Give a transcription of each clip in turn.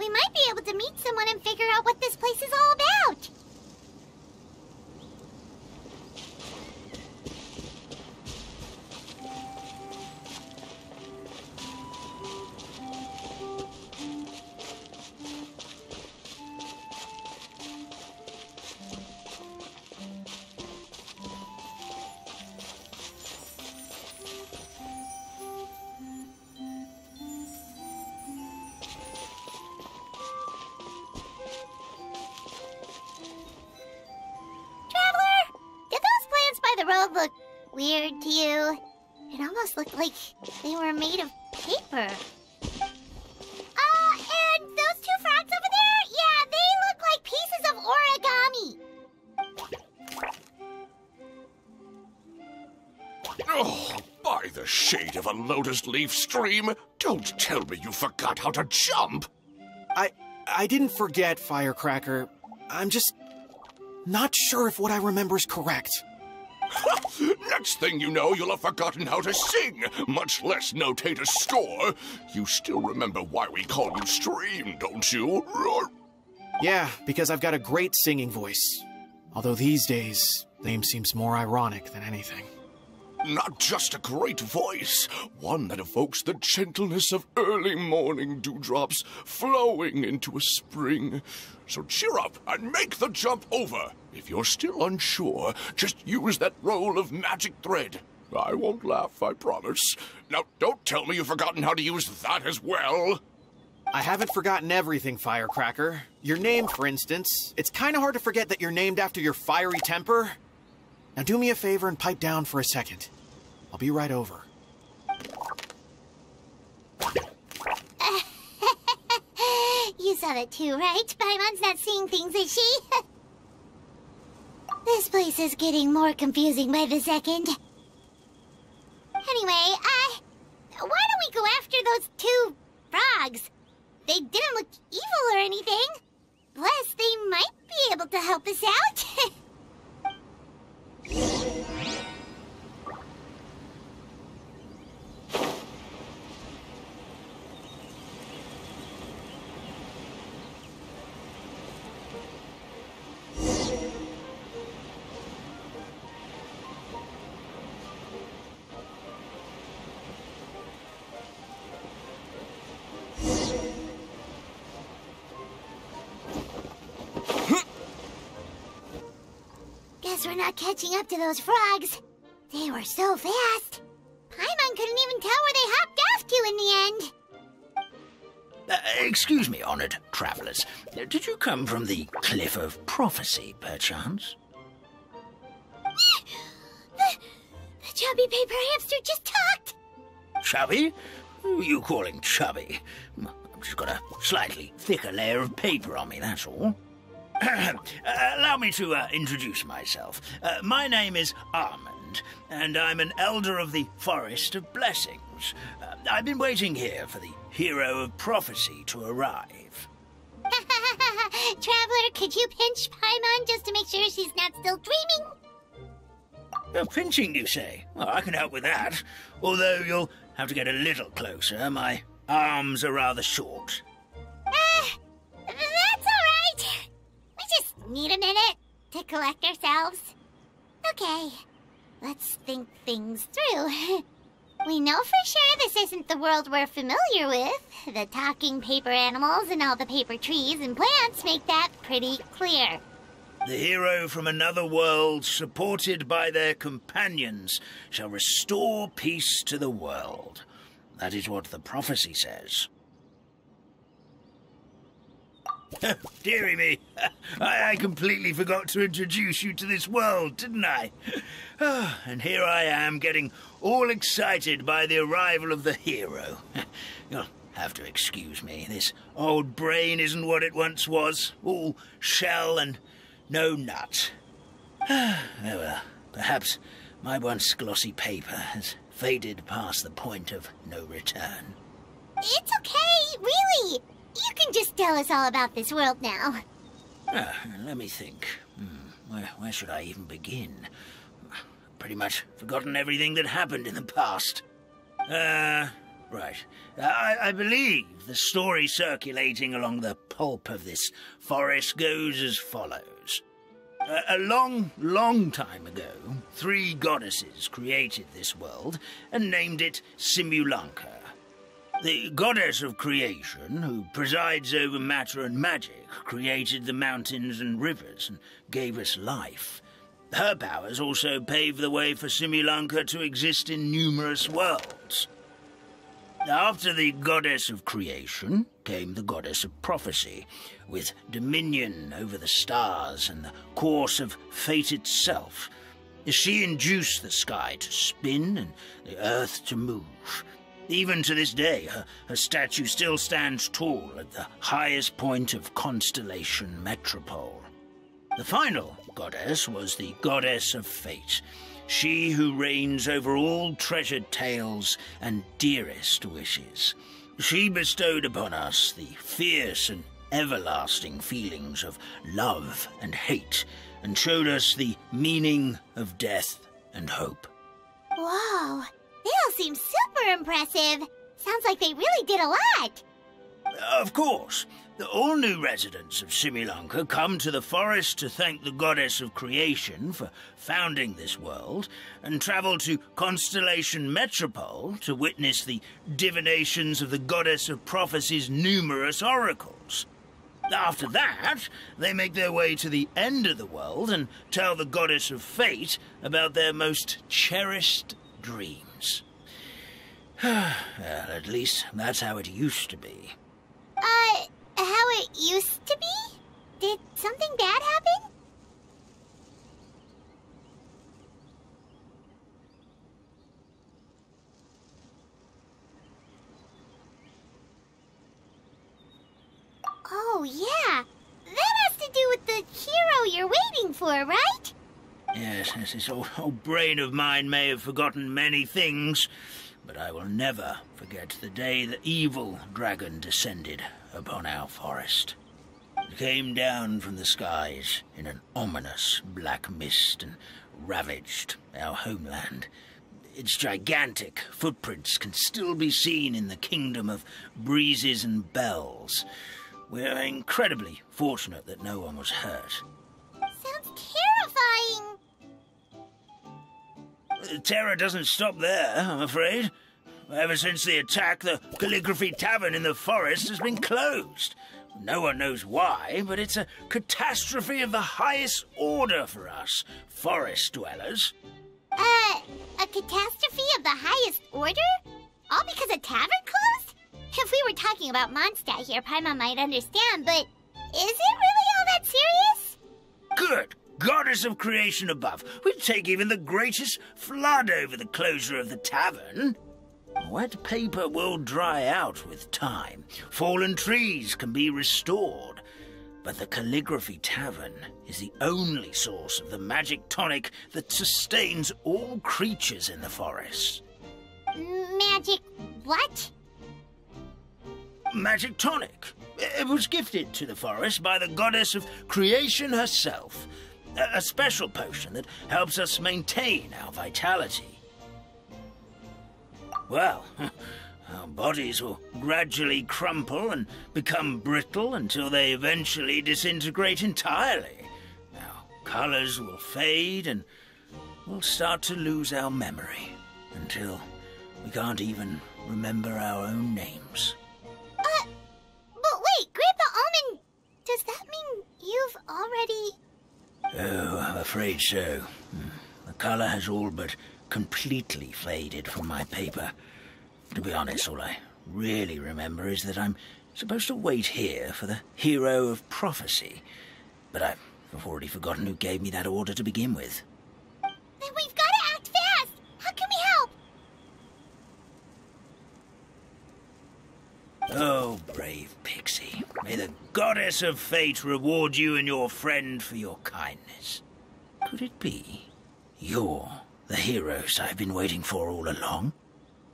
We might be able to meet someone and figure out what this place is all about. Lotus leaf stream, don't tell me you forgot how to jump. I I didn't forget, Firecracker. I'm just not sure if what I remember is correct. Next thing you know, you'll have forgotten how to sing, much less notate a score. You still remember why we call you Stream, don't you? Yeah, because I've got a great singing voice. Although these days, name seems more ironic than anything. Not just a great voice, one that evokes the gentleness of early morning dewdrops flowing into a spring. So cheer up and make the jump over. If you're still unsure, just use that roll of magic thread. I won't laugh, I promise. Now, don't tell me you've forgotten how to use that as well. I haven't forgotten everything, Firecracker. Your name, for instance. It's kind of hard to forget that you're named after your fiery temper. Now do me a favor and pipe down for a second. I'll be right over. You saw that too, right? Paimon's not seeing things, is she? this place is getting more confusing by the second. Anyway, uh, why don't we go after those two frogs? They didn't look evil or anything. Plus, they might be able to help us out. Yes. Guess we're not catching up to those frogs. They were so fast. Paimon couldn't even tell where they hopped off to in the end. Uh, excuse me, honored travelers. Did you come from the Cliff of Prophecy, perchance? The, the chubby paper hamster just talked. Chubby? Who are you calling chubby? I've just got a slightly thicker layer of paper on me, that's all. Allow me to uh, introduce myself. Uh, my name is Almond, and I'm an elder of the Forest of Blessings. Uh, I've been waiting here for the hero of prophecy to arrive. Traveler, could you pinch Paimon just to make sure she's not still dreaming? Uh, pinching, you say? Well, I can help with that. Although you'll have to get a little closer. My arms are rather short. Need a minute to collect ourselves. Okay, let's think things through. We know for sure this isn't the world we're familiar with. The talking paper animals and all the paper trees and plants make that pretty clear. The hero from another world, supported by their companions, shall restore peace to the world. That is what the prophecy says. Deary me, I, I completely forgot to introduce you to this world, didn't I? And here I am getting all excited by the arrival of the hero. You'll have to excuse me. This old brain isn't what it once was. All shell and no nut. oh well, perhaps my once glossy paper has faded past the point of no return. It's okay, really. You can just tell us all about this world now. Ah, let me think. Hmm, where, where should I even begin? Pretty much forgotten everything that happened in the past. Uh, right. I, I believe the story circulating along the pulp of this forest goes as follows. A, a long, long time ago, three goddesses created this world and named it Simulanka. The goddess of creation, who presides over matter and magic, created the mountains and rivers and gave us life. Her powers also paved the way for Simulanka to exist in numerous worlds. After the goddess of creation came the goddess of prophecy, with dominion over the stars and the course of fate itself. She induced the sky to spin and the earth to move. Even to this day, her, her statue still stands tall at the highest point of Constellation Metropole. The final goddess was the goddess of fate, she who reigns over all treasured tales and dearest wishes. She bestowed upon us the fierce and everlasting feelings of love and hate, and showed us the meaning of death and hope. Whoa, they all seem super impressive. Sounds like they really did a lot. Of course, the all new residents of Simulanka come to the forest to thank the goddess of creation for founding this world, and travel to Constellation Metropole to witness the divinations of the goddess of prophecy's numerous oracles. After that, they make their way to the end of the world and tell the goddess of fate about their most cherished dreams. well, at least that's how it used to be. Uh, how it used to be? Did something bad happen? Oh, yeah. That has to do with the hero you're waiting for, right? Yes, yes, this old, old brain of mine may have forgotten many things, but I will never forget the day the evil dragon descended upon our forest. It came down from the skies in an ominous black mist and ravaged our homeland. Its gigantic footprints can still be seen in the kingdom of breezes and bells. We're incredibly fortunate that no one was hurt. The terror doesn't stop there, I'm afraid. Ever since the attack, the Calligraphy Tavern in the forest has been closed. No one knows why, but it's a catastrophe of the highest order for us, forest dwellers. Uh, a catastrophe of the highest order? All because a tavern closed? If we were talking about Mondstadt here, Paimon might understand, but is it really all that serious? Good. Goddess of creation above. We'd take even the greatest flood over the closure of the tavern. Wet paper will dry out with time. Fallen trees can be restored. But the Calligraphy Tavern is the only source of the magic tonic that sustains all creatures in the forest. Magic what? Magic tonic. It was gifted to the forest by the goddess of creation herself. A, special potion that helps us maintain our vitality. Well, our bodies will gradually crumple and become brittle until they eventually disintegrate entirely. Our colors will fade and we'll start to lose our memory until we can't even remember our own names. Uh, but wait, Grandpa Almond, does that mean you've already... Oh, I'm afraid so. Hmm. The color has all but completely faded from my paper. To be honest, all I really remember is that I'm supposed to wait here for the hero of prophecy. But I've already forgotten who gave me that order to begin with. Then we've got to act fast. How can we help? Oh, brave Pixie. May the goddess of fate reward you and your friend for your kindness. Could it be you're the heroes I've been waiting for all along?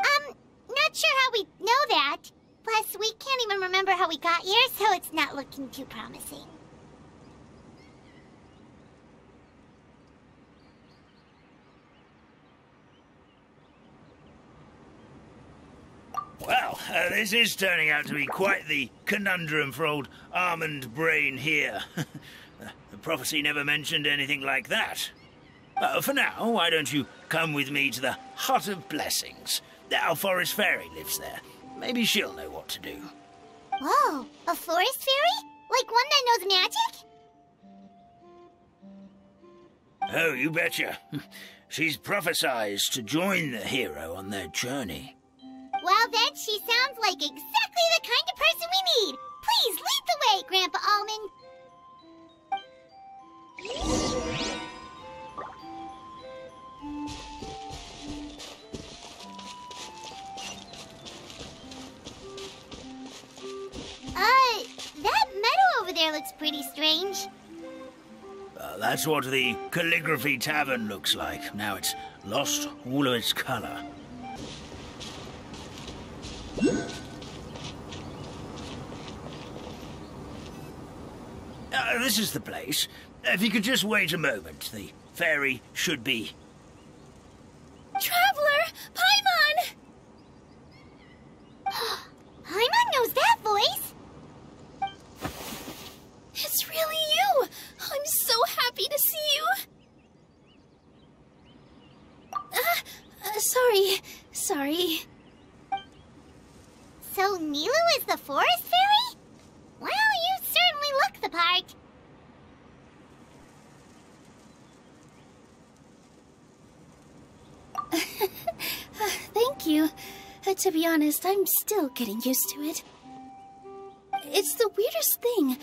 Um, not sure how we know that. Plus, we can't even remember how we got here, so it's not looking too promising. Well, uh, this is turning out to be quite the conundrum for old Almond Brain here. the prophecy never mentioned anything like that. Uh, for now, why don't you come with me to the Hut of Blessings? Our forest fairy lives there. Maybe she'll know what to do. Whoa, a forest fairy? Like one that knows magic? Oh, you betcha. She's prophesized to join the hero on their journey. Well, then, she sounds like exactly the kind of person we need. Please lead the way, Grandpa Almond. Uh, that meadow over there looks pretty strange. Uh, that's what the Calligraphy Tavern looks like. Now it's lost all of its color. Uh, this is the place. If you could just wait a moment, the fairy should be. Traveler! Paimon! Paimon knows that voice! It's really you! I'm so happy to see you! Uh, uh, sorry. Sorry. So Nilou is the forest fairy? Well, you certainly look the part. Thank you. Uh, to be honest, I'm still getting used to it. It's the weirdest thing.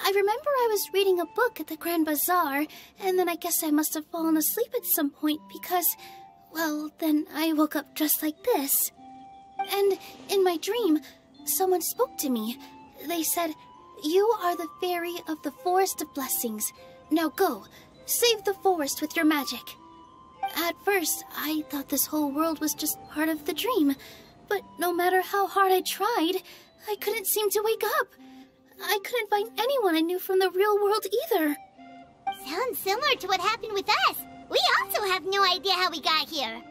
I remember I was reading a book at the Grand Bazaar, and then I guess I must have fallen asleep at some point because, well, then I woke up just like this. And in my dream, someone spoke to me. They said, You are the fairy of the Forest of Blessings. Now go, save the forest with your magic. At first, I thought this whole world was just part of the dream, but no matter how hard I tried, I couldn't seem to wake up. I couldn't find anyone I knew from the real world either. Sounds similar to what happened with us. We also have no idea how we got here.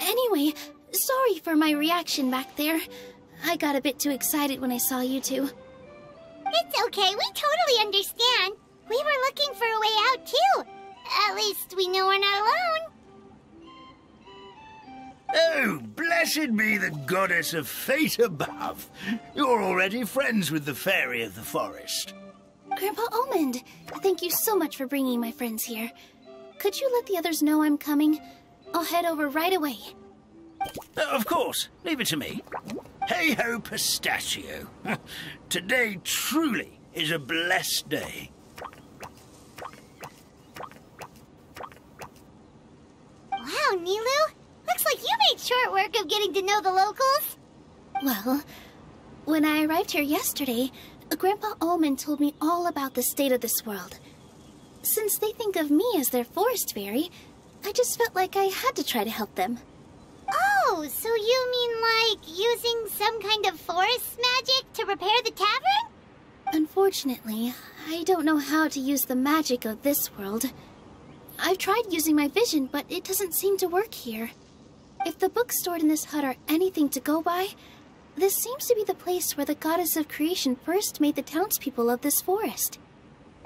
Anyway, sorry for my reaction back there. I got a bit too excited when I saw you two. It's okay, we totally understand. We were looking for a way out too. At least we know we're not alone. Oh, blessed be the goddess of fate above. You're already friends with the fairy of the forest. Grandpa Almond, thank you so much for bringing my friends here. Could you let the others know I'm coming? I'll head over right away. Uh, of course, leave it to me. Hey ho, pistachio. Today truly is a blessed day. Wow, Nilou. Looks like you made short work of getting to know the locals. Well, when I arrived here yesterday, Grandpa Almond told me all about the state of this world. Since they think of me as their forest fairy, I just felt like I had to try to help them. Oh, so you mean like using some kind of forest magic to repair the tavern? Unfortunately, I don't know how to use the magic of this world. I've tried using my vision, but it doesn't seem to work here. If the books stored in this hut are anything to go by, this seems to be the place where the goddess of creation first made the townspeople of this forest.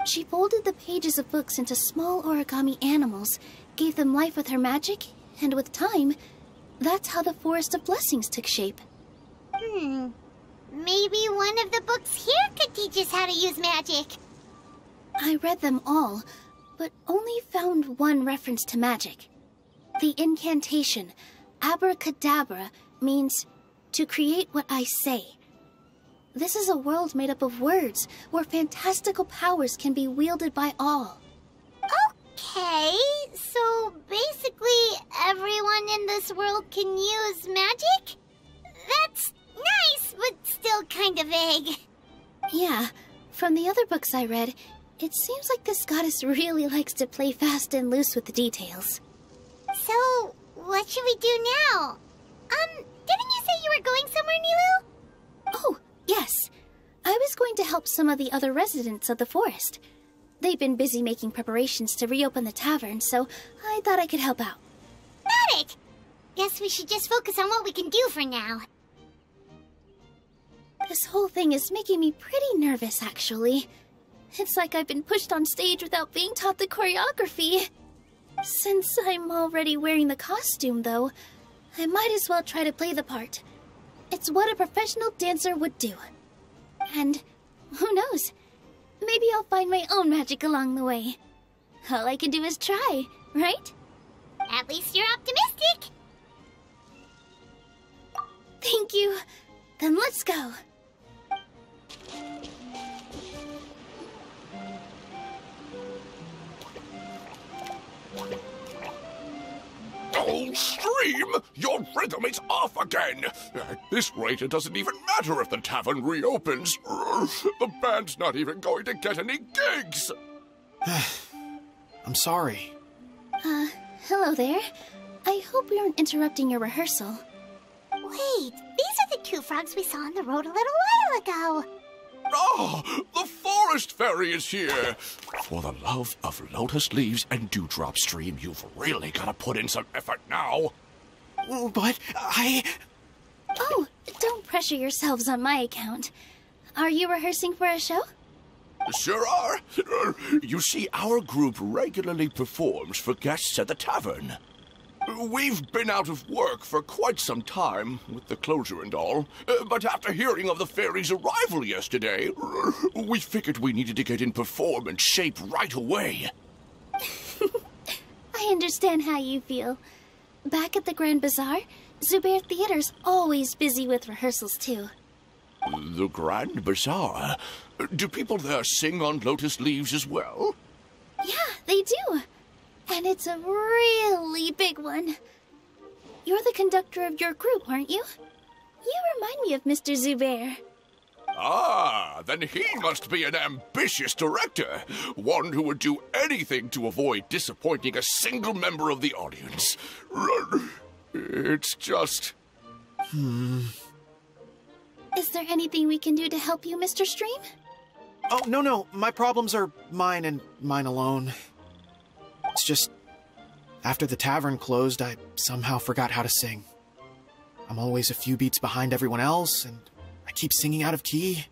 She folded the pages of books into small origami animals, gave them life with her magic, and with time, that's how the Forest of Blessings took shape. Hmm. Maybe one of the books here could teach us how to use magic. I read them all, but only found one reference to magic. The incantation, Abracadabra, means to create what I say. This is a world made up of words, where fantastical powers can be wielded by all. Okay, so basically everyone in this world can use magic? That's nice, but still kind of vague. Yeah, from the other books I read, it seems like this goddess really likes to play fast and loose with the details. So, what should we do now? Um, didn't you say you were going somewhere, Nilou? Oh, yes. I was going to help some of the other residents of the forest. They've been busy making preparations to reopen the tavern, so I thought I could help out. It! Guess we should just focus on what we can do for now. This whole thing is making me pretty nervous, actually. It's like I've been pushed on stage without being taught the choreography. Since I'm already wearing the costume, though, I might as well try to play the part. It's what a professional dancer would do. And who knows? Maybe I'll find my own magic along the way. All I can do is try, right? At least you're optimistic. Thank you. Then let's go. Oh, Stream! Your rhythm is off again! At this rate, it doesn't even matter if the tavern reopens. The band's not even going to get any gigs! I'm sorry. Uh, hello there. I hope we aren't interrupting your rehearsal. Wait, these are the two frogs we saw on the road a little while ago. Ah, the forest fairy is here! For the love of lotus leaves and dewdrop stream, you've really got to put in some effort now. But I. Oh, don't pressure yourselves on my account. Are you rehearsing for a show? Sure are. You see, our group regularly performs for guests at the tavern. We've been out of work for quite some time, with the closure and all, uh, but after hearing of the fairy's arrival yesterday, we figured we needed to get in performance shape right away. I understand how you feel. Back at the Grand Bazaar, Zubair Theater's always busy with rehearsals too. The Grand Bazaar? Do people there sing on lotus leaves as well? Yeah, they do. And it's a really big one. You're the conductor of your group, aren't you? You remind me of Mr. Zubair. Ah, then he must be an ambitious director. One who would do anything to avoid disappointing a single member of the audience. It's just. Is there anything we can do to help you, Mr. Stream? Oh, no, no. My problems are mine and mine alone. It's just. After the tavern closed, I somehow forgot how to sing. I'm always a few beats behind everyone else, and I keep singing out of key.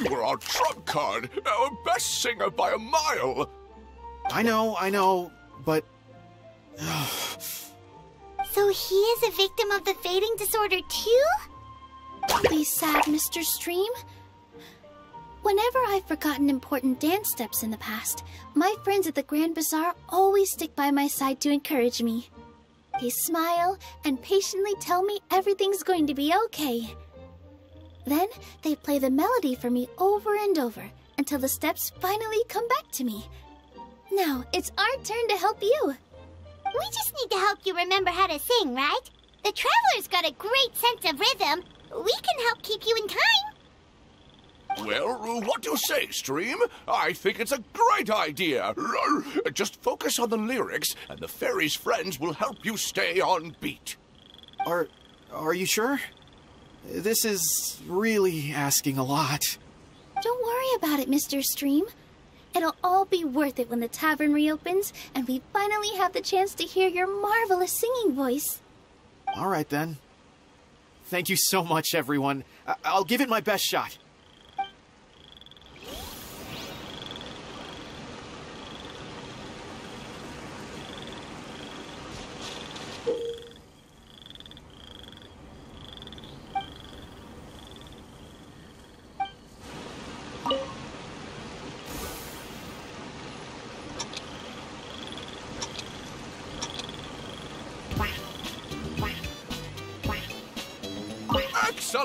You were our trump card, our best singer by a mile. I know, I know, but. So he is a victim of the fading disorder too? Don't be sad, Mr. Stream. Whenever I've forgotten important dance steps in the past, my friends at the Grand Bazaar always stick by my side to encourage me. They smile and patiently tell me everything's going to be okay. Then they play the melody for me over and over until the steps finally come back to me. Now it's our turn to help you. We just need to help you remember how to sing, right? The Traveler's got a great sense of rhythm. We can help keep you in time. Well, what do you say, Stream? I think it's a great idea. Just focus on the lyrics, and the fairy's friends will help you stay on beat. Are. Are you sure? This is really asking a lot. Don't worry about it, Mr. Stream. It'll all be worth it when the tavern reopens and we finally have the chance to hear your marvelous singing voice. All right, then. Thank you so much, everyone. I- I'll give it my best shot.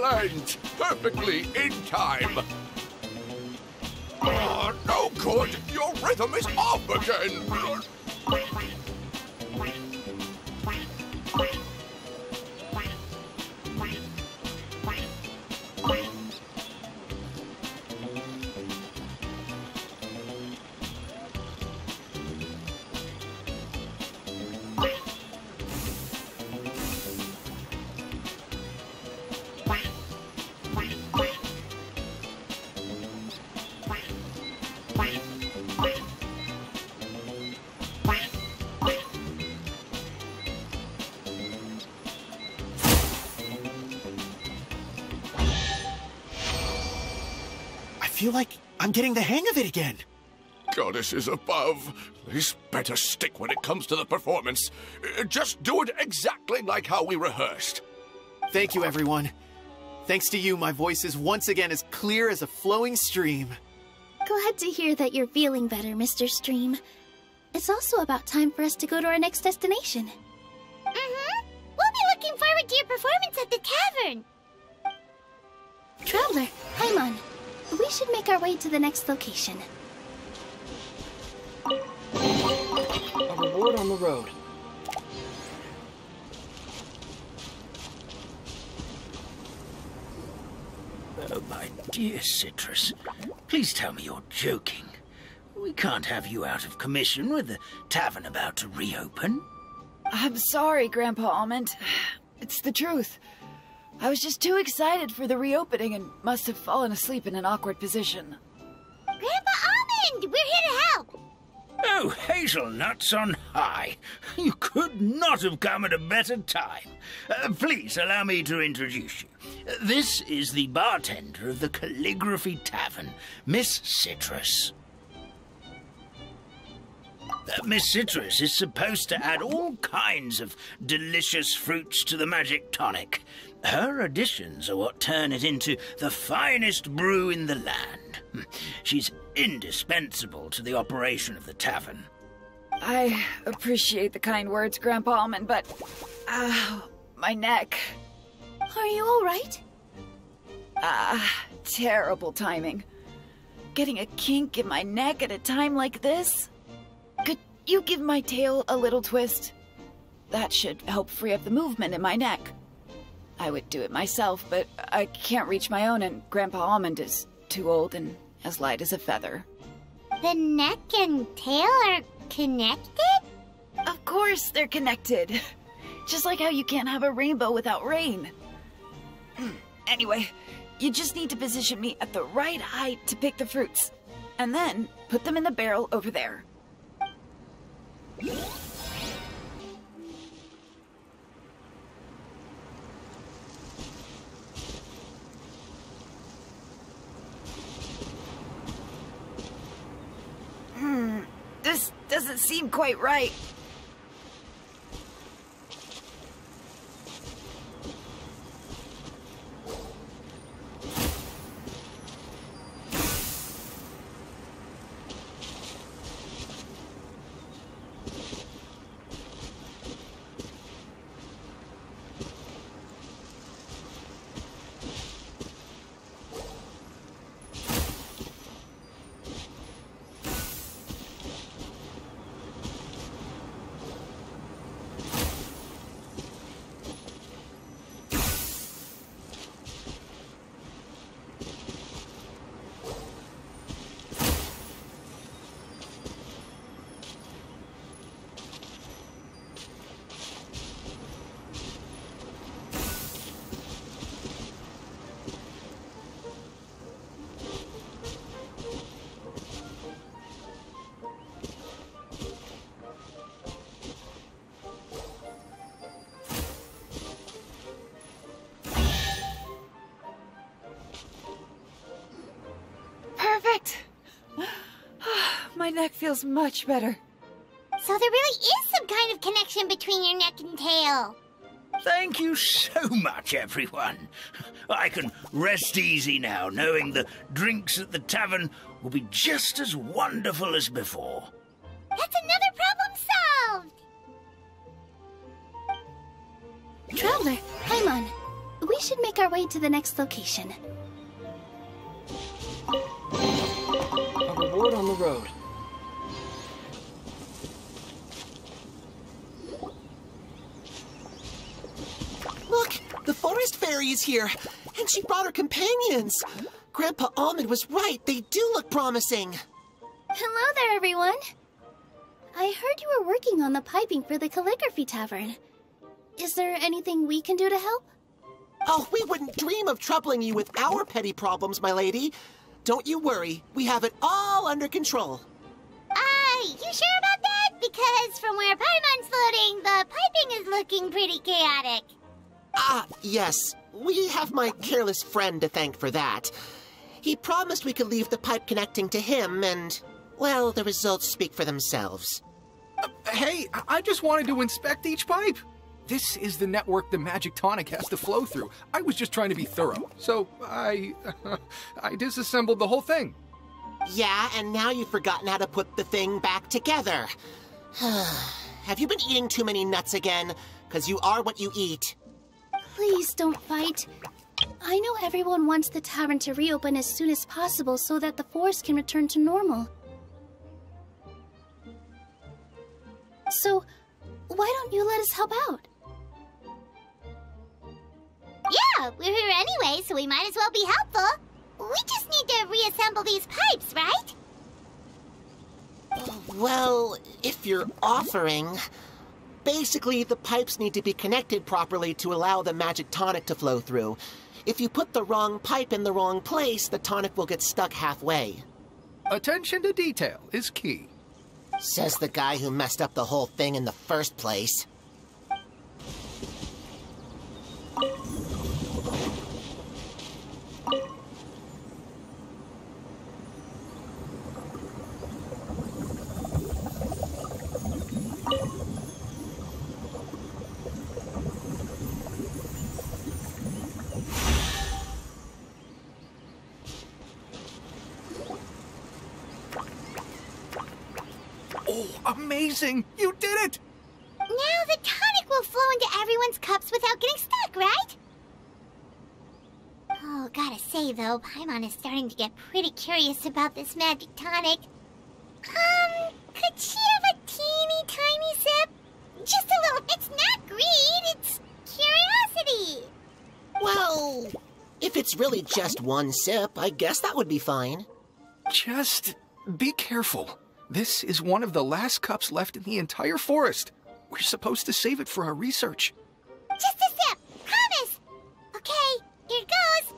Excellent! Perfectly in time. Oh, no good! Your rhythm is off again! Getting the hang of it again. Goddesses above, this better stick when it comes to the performance. Uh, Just do it exactly like how we rehearsed. Thank you, everyone. Thanks to you, my voice is once again as clear as a flowing stream. Glad to hear that you're feeling better, Mr. Stream. It's also about time for us to go to our next destination. Mm-hmm. We'll be looking forward to your performance at the tavern. Traveler, Paimon, we should make our way to the next location. A reward on the road. Oh, my dear Citrus, please tell me you're joking. We can't have you out of commission with the tavern about to reopen. I'm sorry, Grandpa Almond. It's the truth. I was just too excited for the reopening and must have fallen asleep in an awkward position. Grandpa Almond, we're here to help. Oh, hazelnuts on high. You could not have come at a better time. Uh, please allow me to introduce you. Uh, This is the bartender of the Calligraphy Tavern, Miss Citrus. Uh, Miss Citrus is supposed to add all kinds of delicious fruits to the magic tonic. Her additions are what turn it into the finest brew in the land. She's indispensable to the operation of the tavern. I appreciate the kind words, Grandpa Almond, but. Ow, my neck. Are you alright? Ah, terrible timing. Getting a kink in my neck at a time like this? Could you give my tail a little twist? That should help free up the movement in my neck. I would do it myself, but I can't reach my own, and Grandpa Almond is too old and as light as a feather. The neck and tail are connected? Of course they're connected. Just like how you can't have a rainbow without rain. anyway, you just need to position me at the right height to pick the fruits. And then put them in the barrel over there. Hmm, this doesn't seem quite right. Neck feels much better. So there really is some kind of connection between your neck and tail. Thank you so much, everyone. I can rest easy now, knowing the drinks at the tavern will be just as wonderful as before. That's another problem solved. Traveler, Paimon, we should make our way to the next location. A reward on the road. Here, and she brought her companions. Grandpa Almond was right. They do look promising. Hello there, everyone. I heard you were working on the piping for the calligraphy tavern. Is there anything we can do to help? Oh, we wouldn't dream of troubling you with our petty problems, my lady. Don't you worry. We have it all under control. Uh, you sure about that? Because from where Paimon's floating, the piping is looking pretty chaotic. Ah, yes. We have my careless friend to thank for that. He promised we could leave the pipe connecting to him, and, well, the results speak for themselves. Uh, hey, I- just wanted to inspect each pipe. This is the network the magic tonic has to flow through. I was just trying to be thorough, so I I disassembled the whole thing. Yeah, and now you've forgotten how to put the thing back together. have you been eating too many nuts again? Because you are what you eat. Please don't fight. I know everyone wants the tavern to reopen as soon as possible so that the forest can return to normal. So, why don't you let us help out? Yeah, we're here anyway, so we might as well be helpful. We just need to reassemble these pipes, right? Well, if you're offering. Basically, the pipes need to be connected properly to allow the magic tonic to flow through. If you put the wrong pipe in the wrong place, the tonic will get stuck halfway. Attention to detail is key. Says the guy who messed up the whole thing in the first place. Amazing! You did it! Now the tonic will flow into everyone's cups without getting stuck, right? Oh, gotta say though, Paimon is starting to get pretty curious about this magic tonic. Um, could she have a teeny tiny sip? Just a little. It's not greed, it's curiosity. Well, if it's really just one sip, I guess that would be fine. Just be careful. This is one of the last cups left in the entire forest. We're supposed to save it for our research. Just a sip, promise. Okay, here goes.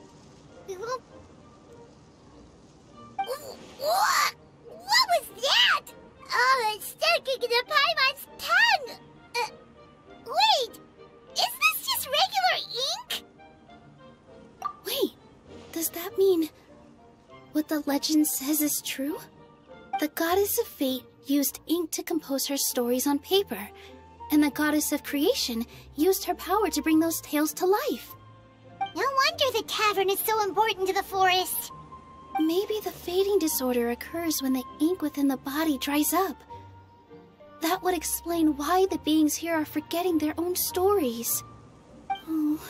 What? What was that? Oh, it's sticking to Paimon's tongue. Uh, wait, is this just regular ink? Wait, does that mean what the legend says is true? The goddess of fate used ink to compose her stories on paper, and the goddess of creation used her power to bring those tales to life. No wonder the tavern is so important to the forest. Maybe the fading disorder occurs when the ink within the body dries up. That would explain why the beings here are forgetting their own stories. Oh,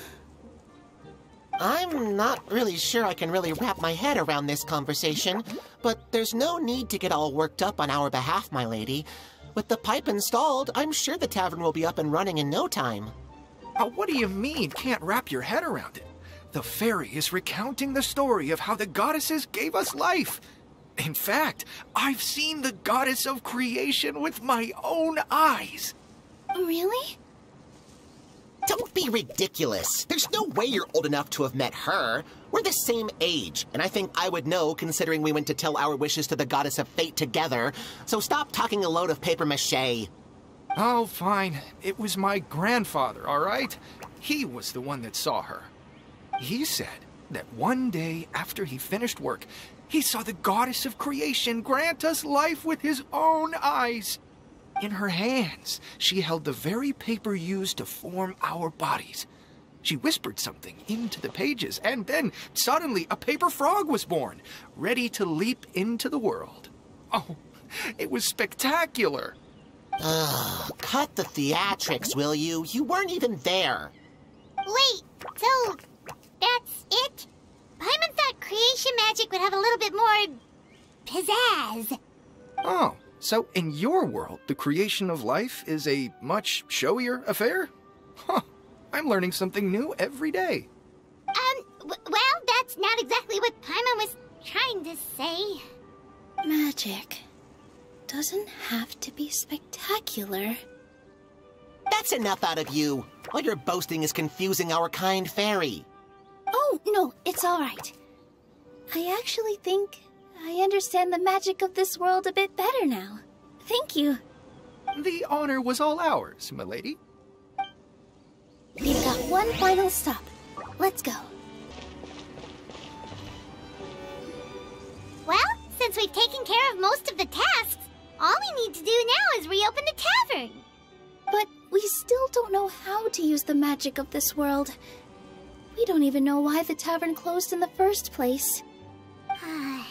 I'm not really sure I can really wrap my head around this conversation, but there's no need to get all worked up on our behalf, my lady. With the pipe installed, I'm sure the tavern will be up and running in no time. Uh, what do you mean, can't wrap your head around it? The fairy is recounting the story of how the goddesses gave us life. In fact, I've seen the goddess of creation with my own eyes. really? Don't be ridiculous. There's no way you're old enough to have met her. We're the same age, and I think I would know considering we went to tell our wishes to the goddess of fate together. So stop talking a load of paper mache. Oh, fine. It was my grandfather, all right? He was the one that saw her. He said that one day after he finished work, he saw the goddess of creation grant us life with his own eyes. In her hands, she held the very paper used to form our bodies. She whispered something into the pages, and then suddenly a paper frog was born, ready to leap into the world. Oh, it was spectacular. Ugh, cut the theatrics, will you? You weren't even there. Wait, so that's it. Paimon thought creation magic would have a little bit more pizzazz. Oh, so in your world, the creation of life is a much showier affair? Huh, I'm learning something new every day. Um, w- well, that's not exactly what Paimon was trying to say. Magic doesn't have to be spectacular. That's enough out of you. All your boasting is confusing our kind fairy. Oh, no, it's all right. I actually think I understand the magic of this world a bit better now. Thank you. The honor was all ours, milady. We've got one final stop. Let's go. Well, since we've taken care of most of the tasks, all we need to do now is reopen the tavern. But we still don't know how to use the magic of this world. We don't even know why the tavern closed in the first place. Ah,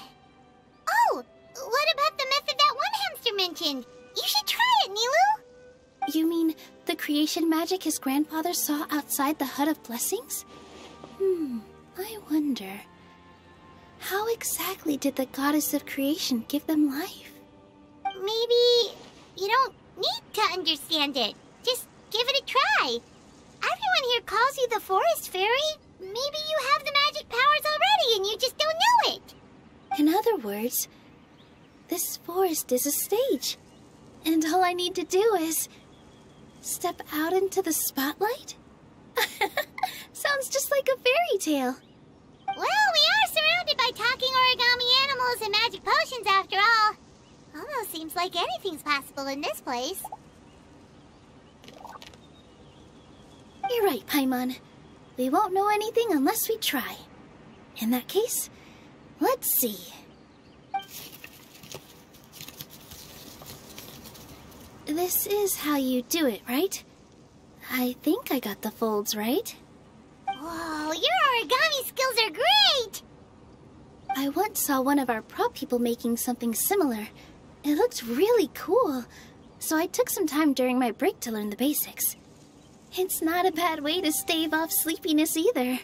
oh, what about the method that one hamster mentioned? You should try it, Nilou. You mean the creation magic his grandfather saw outside the Hut of Blessings? Hmm, I wonder. How exactly did the goddess of creation give them life? Maybe you don't need to understand it. Just give it a try. Everyone here calls you the Forest Fairy. Maybe you have the magic powers already and you just don't know it. In other words, this forest is a stage. And all I need to do is step out into the spotlight? Sounds just like a fairy tale. Well, we are surrounded by talking origami animals and magic potions after all. Almost seems like anything's possible in this place. You're right, Paimon. We won't know anything unless we try. In that case, let's see. This is how you do it, right? I think I got the folds right. Whoa, your origami skills are great! I once saw one of our prop people making something similar. It looked really cool, so I took some time during my break to learn the basics. It's not a bad way to stave off sleepiness either.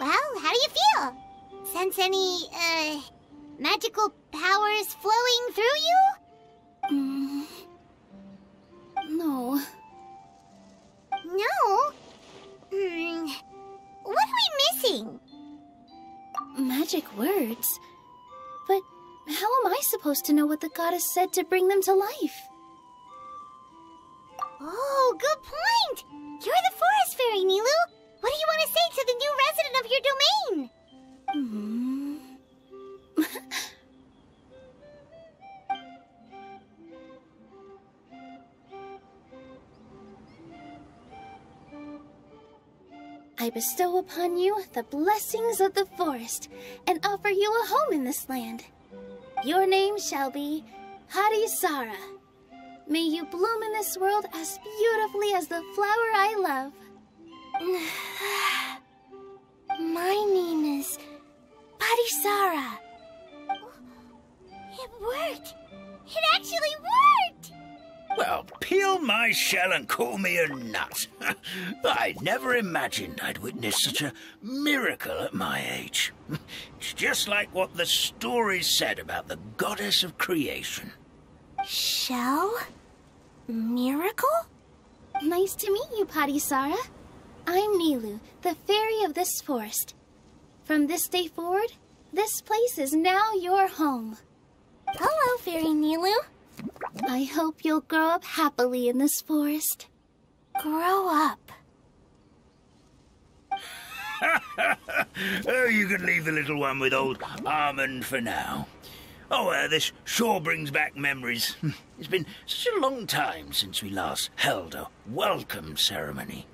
Well, how do you feel? Sense any, uh, magical powers flowing through you? Mm. No. No? Hmm. What are we missing? Magic words? But how am I supposed to know what the goddess said to bring them to life? Oh, good point! You're the forest fairy, Nilou! What do you want to say to the new resident of your domain? Hmm. I bestow upon you the blessings of the forest and offer you a home in this land. Your name shall be Parisara. May you bloom in this world as beautifully as the flower I love. My name is Parisara. It worked! It actually worked! Well, peel my shell and call me a nut. I never imagined I'd witness such a miracle at my age. It's just like what the stories said about the goddess of creation. Shell? Miracle? Nice to meet you, Parisara. I'm Nilou, the fairy of this forest. From this day forward, this place is now your home. Hello, Fairy Nilou. I hope you'll grow up happily in this forest. Grow up. oh, you can leave the little one with old Almond for now. Oh, uh, this sure brings back memories. It's been such a long time since we last held a welcome ceremony.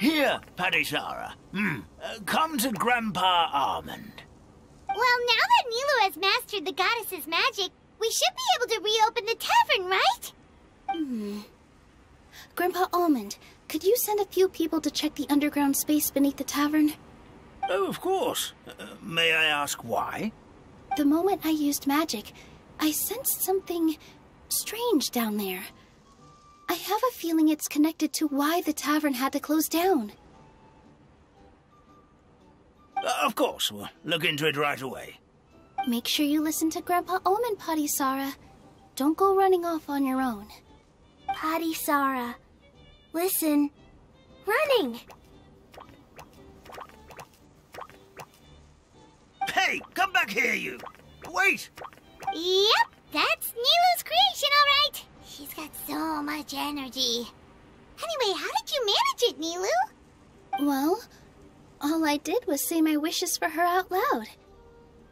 Here, Parisara. Hmm. Uh, come to Grandpa Almond. Well, now that Nilou has mastered the goddess's magic, we should be able to reopen the tavern, right? Hmm. Grandpa Almond, could you send a few people to check the underground space beneath the tavern? Oh, of course. Uh, may I ask why? The moment I used magic, I sensed something strange down there. I have a feeling it's connected to why the tavern had to close down. Uh, of course, we'll look into it right away. Make sure you listen to Grandpa Almond, Potty Sara. Don't go running off on your own. Parisara. Listen. Running! Hey, come back here, you! Wait! Yep, that's Nilou's creation, all right. She's got so much energy. Anyway, how did you manage it, Nilou? Well, all I did was say my wishes for her out loud.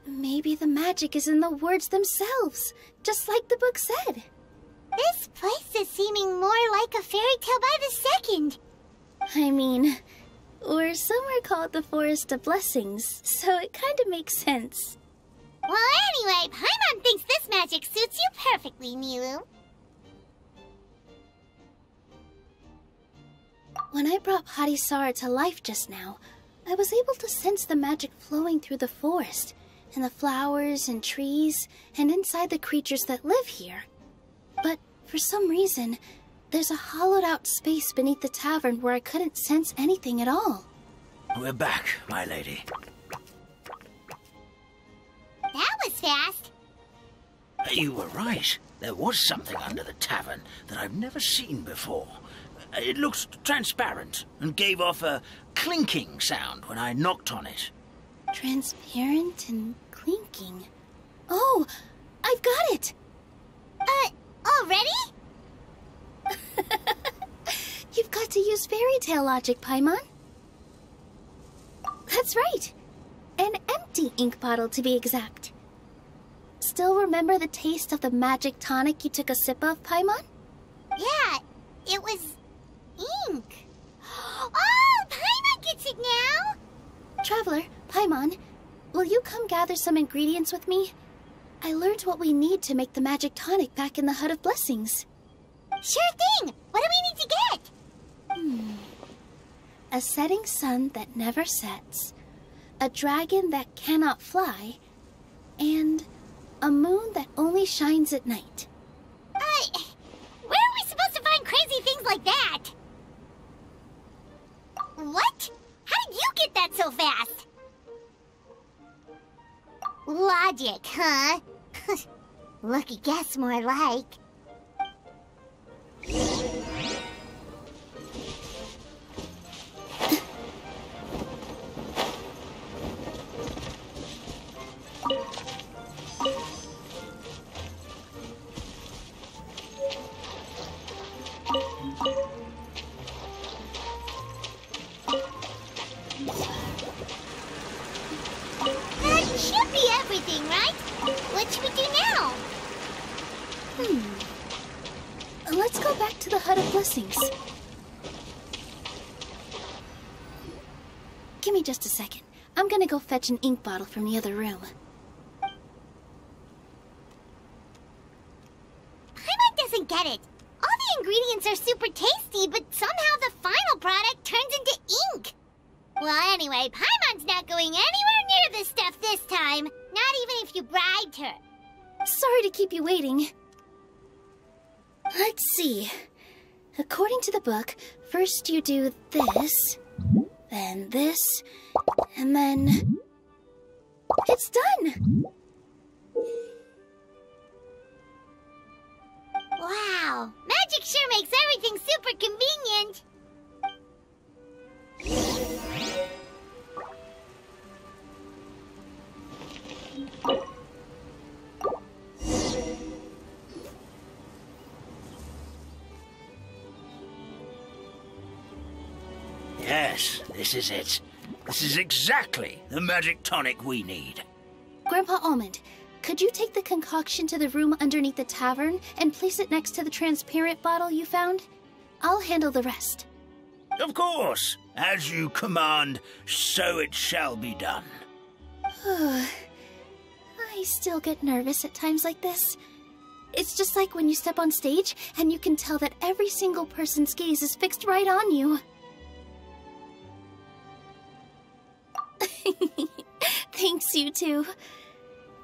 Maybe the magic is in the words themselves, just like the book said. This place is seeming more like a fairy tale by the second. I mean, we're somewhere called the Forest of Blessings, so it kind of makes sense. Well, anyway, Paimon thinks this magic suits you perfectly, Nilou. When I brought Parisara to life just now, I was able to sense the magic flowing through the forest, and the flowers and trees, and inside the creatures that live here. But for some reason, there's a hollowed out space beneath the tavern where I couldn't sense anything at all. We're back, my lady. That was fast. You were right. There was something under the tavern that I've never seen before. It looked transparent and gave off a clinking sound when I knocked on it. Transparent and clinking. Oh, I've got it! Uh, already? You've got to use fairy tale logic, Paimon. That's right. An empty ink bottle, to be exact. Still remember the taste of the magic tonic you took a sip of, Paimon? Yeah, it was ink. Oh, Paimon gets it now! Traveler, Paimon, will you come gather some ingredients with me? I learned what we need to make the magic tonic back in the Hut of Blessings. Sure thing! What do we need to get? Hmm. A setting sun that never sets, a dragon that cannot fly, and a moon that only shines at night. Logic, huh? Lucky guess more like. Fetch an ink bottle from the other room. Paimon doesn't get it. All the ingredients are super tasty, but somehow the final product turns into ink. Well, anyway, Paimon's not going anywhere near this stuff this time. Not even if you bribed her. Sorry to keep you waiting. Let's see. According to the book, first you do this, then this, and then. It's done! Wow, magic sure makes everything super convenient. Yes, this is it. This is exactly the magic tonic we need. Grandpa Almond, could you take the concoction to the room underneath the tavern and place it next to the transparent bottle you found? I'll handle the rest. Of course. As you command, so it shall be done. I still get nervous at times like this. It's just like when you step on stage and you can tell that every single person's gaze is fixed right on you. Thanks, you two.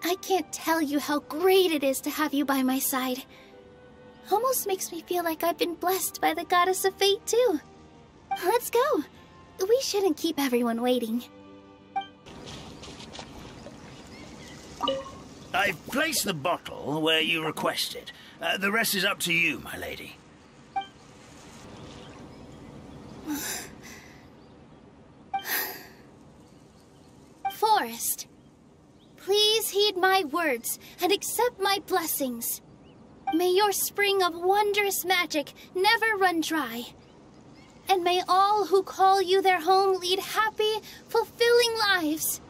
I can't tell you how great it is to have you by my side. Almost makes me feel like I've been blessed by the Goddess of Fate, too. Let's go. We shouldn't keep everyone waiting. I've placed the bottle where you requested. Uh, the rest is up to you, my lady. Forest, please heed my words and accept my blessings. May your spring of wondrous magic never run dry. And may all who call you their home lead happy, fulfilling lives.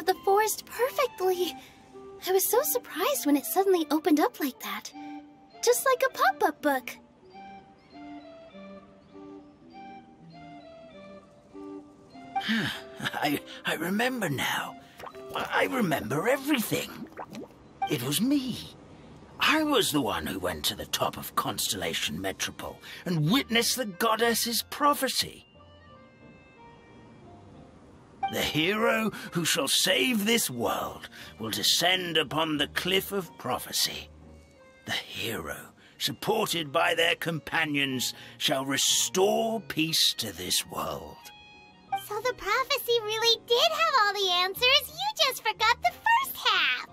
Of the forest perfectly. I was so surprised when it suddenly opened up like that. Just like a pop up book. I, I remember now. I remember everything. It was me. I was the one who went to the top of Constellation Metropole and witnessed the goddess's prophecy. The hero who shall save this world will descend upon the cliff of prophecy. The hero, supported by their companions, shall restore peace to this world. So the prophecy really did have all the answers. You just forgot the first half.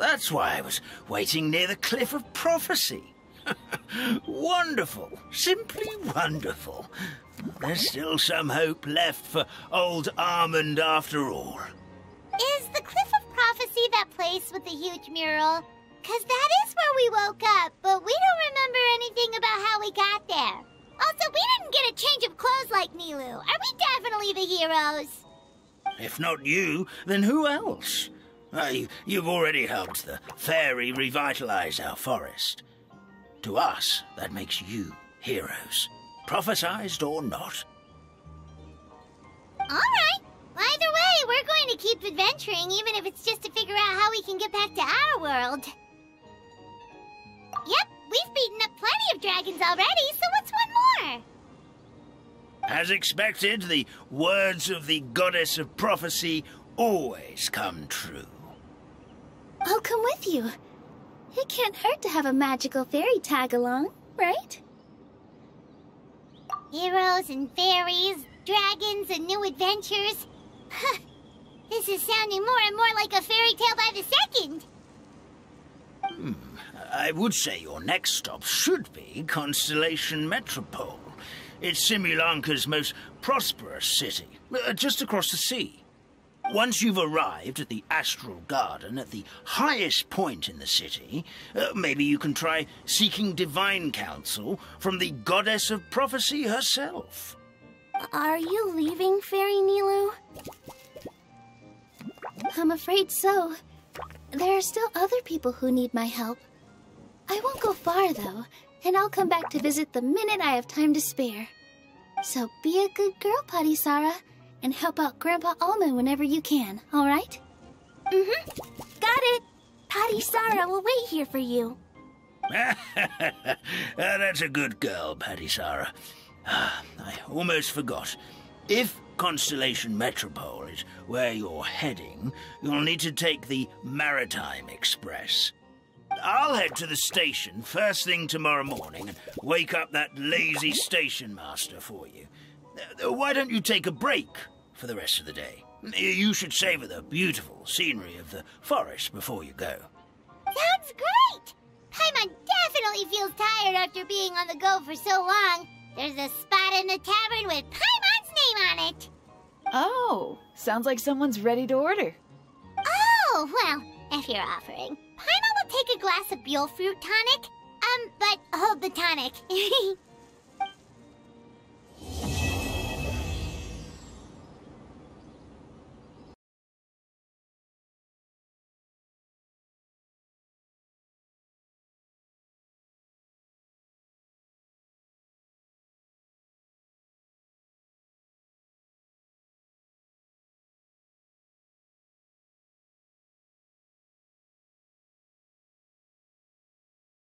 That's why I was waiting near the cliff of prophecy. wonderful. Simply wonderful. There's still some hope left for old Almond after all. Is the Cliff of Prophecy that place with the huge mural? Because that is where we woke up, but we don't remember anything about how we got there. Also, we didn't get a change of clothes like Nilou. Are we definitely the heroes? If not you, then who else? Uh, you, you've already helped the fairy revitalize our forest. To us, that makes you heroes, prophesized or not. All right. Either way, we're going to keep adventuring, even if it's just to figure out how we can get back to our world. Yep, we've beaten up plenty of dragons already, so what's one more? As expected, the words of the goddess of prophecy always come true. I'll come with you. It can't hurt to have a magical fairy tag along, right? Heroes and fairies, dragons and new adventures. Huh. This is sounding more and more like a fairy tale by the second. Hmm. I would say your next stop should be Constellation Metropole. It's Simulanka's most prosperous city, uh, just across the sea. Once you've arrived at the Astral Garden at the highest point in the city, uh, maybe you can try seeking divine counsel from the goddess of prophecy herself. Are you leaving, Fairy Nilou? I'm afraid so. There are still other people who need my help. I won't go far, though, and I'll come back to visit the minute I have time to spare. So be a good girl, Parisara, and help out Grandpa Almond whenever you can, all right? Mm-hmm. Got it. Parisara will wait here for you. Ah, That's a good girl, Parisara. Ah, I almost forgot. If Constellation Metropole is where you're heading, you'll need to take the Maritime Express. I'll head to the station first thing tomorrow morning and wake up that lazy station master for you. Why don't you take a break for the rest of the day? You should savor the beautiful scenery of the forest before you go. Sounds great! Paimon definitely feels tired after being on the go for so long. There's a spot in the tavern with Paimon's name on it. Oh, sounds like someone's ready to order. Oh, well, if you're offering, Paimon will take a glass of Buell fruit tonic. Um, but hold the tonic.